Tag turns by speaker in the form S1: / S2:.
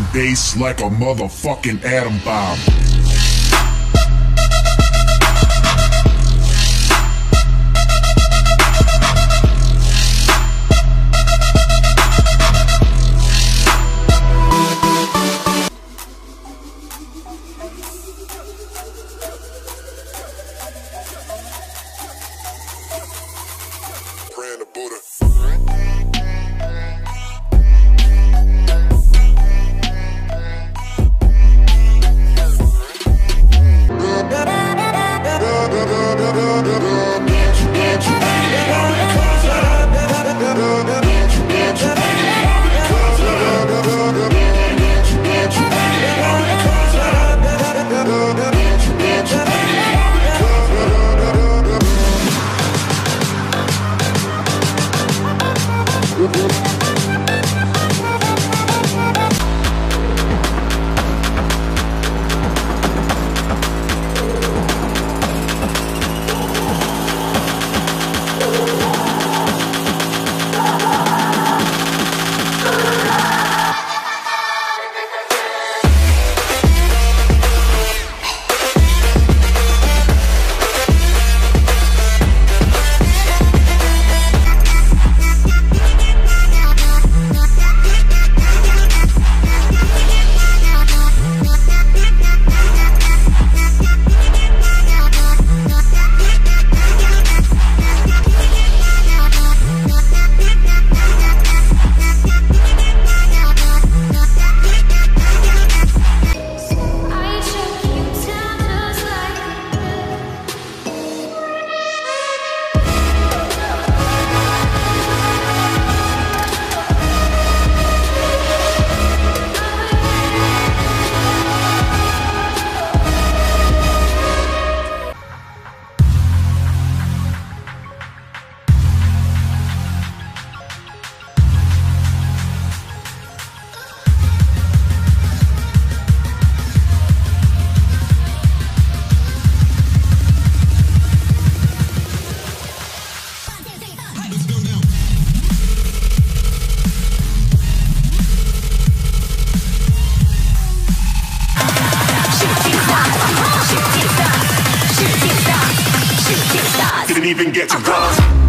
S1: dropping bass like a motherfucking atom bomb.
S2: Praying to Buddha.
S1: Didn't even get to cross.